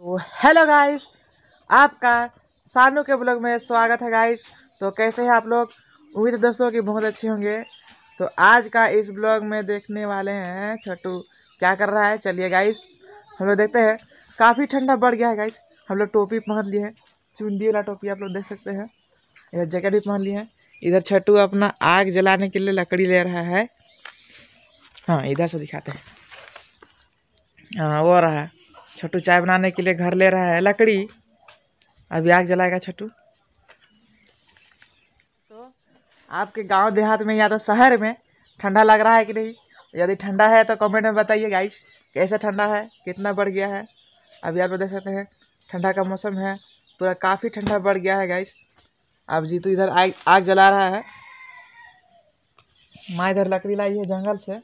तो hello guys आपका सानू के ब्लॉग में स्वागत है गाइस तो कैसे हैं आप लोग? उम्मीद है दोस्तों कि बहुत अच्छे होंगे। तो आज का इस ब्लॉग में देखने वाले हैं छोटू क्या कर रहा है? चलिए गाइस हम लोग देखते हैं। काफ़ी ठंडा बढ़ गया है गाइस हम लोग टोपी पहन लिए हैं। चुंदी वाला टोपी आप लोग देख सकते हैं। इधर जैकेट भी पहन लिए हैं। इधर छोटू अपना आग जलाने के लिए लकड़ी ले रहा है। हाँ इधर से दिखाते हैं। हाँ वो रहा है। छोटू चाय बनाने के लिए घर ले रहा है। लकड़ी। अभी आग जलाएगा छोटू। तो आपके गाँव देहात में या तो शहर में ठंडा लग रहा है कि नहीं? यदि ठंडा है तो कमेंट में बताइए गाइस कैसा ठंडा है? कितना बढ़ गया है? अभी आप देख सकते हैं, ठंडा का मौसम है। पूरा काफ़ी ठंडा बढ़ गया है गाइस अब जीतू इधर आग आग जला रहा है। माँ इधर लकड़ी लाई है जंगल से।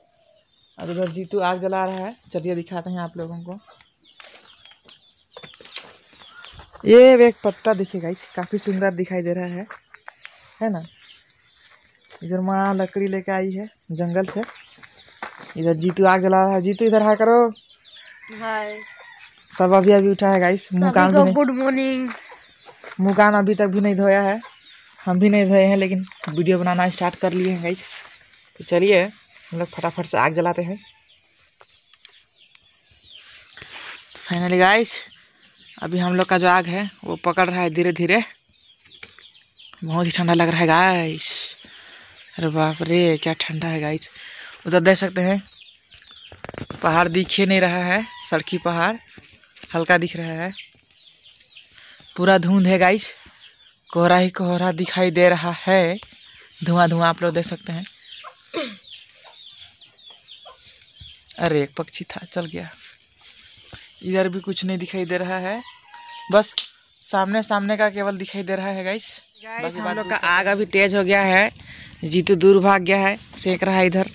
अब इधर जीतू आग जला रहा है। चलिए दिखाते हैं आप लोगों को। ये एक पत्ता देखिए गाइस काफ़ी सुंदर दिखाई दे रहा है। है ना? इधर माँ लकड़ी लेके आई है जंगल से। इधर जीतू आग जला रहा है। जीतू इधर हा करो। हाय। सब अभी अभी उठा है गाइस मुँह कान गुड मॉर्निंग मुँह कान अभी तक भी नहीं धोया है। हम भी नहीं धोए हैं लेकिन वीडियो बनाना स्टार्ट कर लिए हैं गाइस तो चलिए हम लोग फटाफट से आग जलाते हैं। फाइनली गाइस अभी हम लोग का जो आग है, वो पकड़ रहा है धीरे धीरे बहुत ही ठंडा लग रहा है गाइस अरे बाप रे, क्या ठंडा है गाइस उधर देख सकते हैं, पहाड़ दिखे नहीं रहा है, सड़की पहाड़ हल्का दिख रहा है। पूरा धुंध है गाइस कोहरा ही कोहरा दिखाई दे रहा है। धुआँ धुआँ आप लोग देख सकते हैं। अरे, एक पक्षी था, चल गया। इधर भी कुछ नहीं दिखाई दे रहा है। बस सामने सामने का केवल दिखाई दे रहा है गाइस बस हम लोग का आग अभी तेज हो गया है। जीतू दूर भाग गया है सेक रहा है इधर।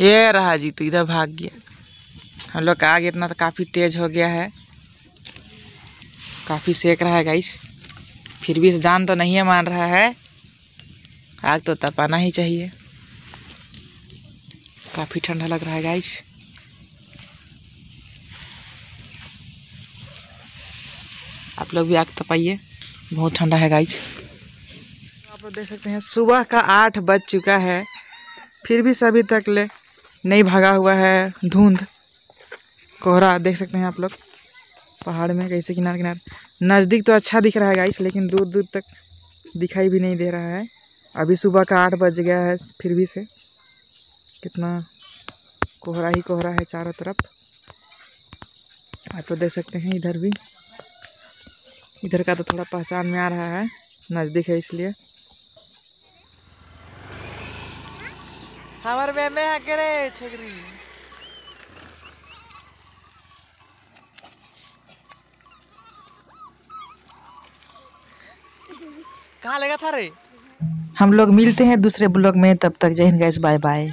ये रहा जीतू इधर भाग गया। हम लोग का आग इतना तो काफ़ी तेज हो गया है। काफ़ी सेक रहा है गाइस फिर भी इस जान तो नहीं है मान रहा है। आग तो तपाना ही चाहिए। काफ़ी ठंडा लग रहा है गाइस आप लोग भी आग तपाइए। बहुत ठंडा है गाइस आप लोग देख सकते हैं, सुबह का आठ बज चुका है। फिर भी सभी तक ले नहीं भागा हुआ है धुंध। कोहरा देख सकते हैं आप लोग। पहाड़ में कैसे किनारे किनारे। नज़दीक तो अच्छा दिख रहा है गाइस लेकिन दूर दूर तक दिखाई भी नहीं दे रहा है। अभी सुबह का आठ बज गया है, फिर भी से। कितना कोहरा ही कोहरा है चारों तरफ़। आप लोग देख सकते हैं, इधर भी। इधर का तो थोड़ा पहचान में आ रहा है नज़दीक है इसलिए। में छगरी। कहाँ लगा था रे? हम लोग मिलते हैं दूसरे ब्लॉग में तब तक जय हिंद गैस बाय बाय